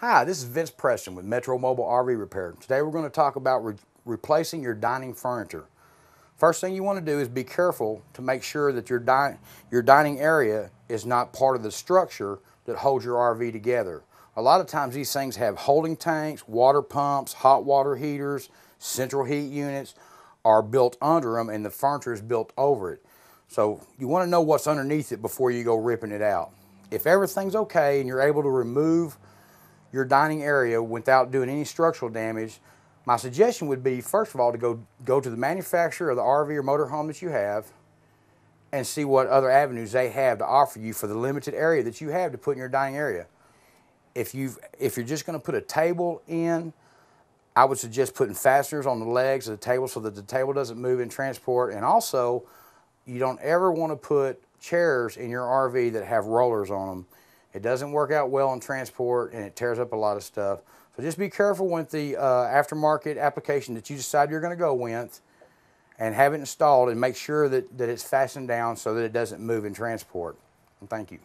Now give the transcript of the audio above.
Hi, this is Vince Preston with Metro Mobile RV Repair. Today we're going to talk about re replacing your dining furniture. First thing you want to do is be careful to make sure that your, di your dining area is not part of the structure that holds your RV together. A lot of times these things have holding tanks, water pumps, hot water heaters, central heat units are built under them and the furniture is built over it. So you want to know what's underneath it before you go ripping it out. If everything's okay and you're able to remove your dining area without doing any structural damage, my suggestion would be, first of all, to go, go to the manufacturer of the RV or motorhome that you have and see what other avenues they have to offer you for the limited area that you have to put in your dining area. If, you've, if you're just going to put a table in, I would suggest putting fasteners on the legs of the table so that the table doesn't move in transport. And also, you don't ever want to put chairs in your RV that have rollers on them it doesn't work out well in transport and it tears up a lot of stuff. So just be careful with the uh, aftermarket application that you decide you're going to go with and have it installed and make sure that, that it's fastened down so that it doesn't move in transport. And thank you.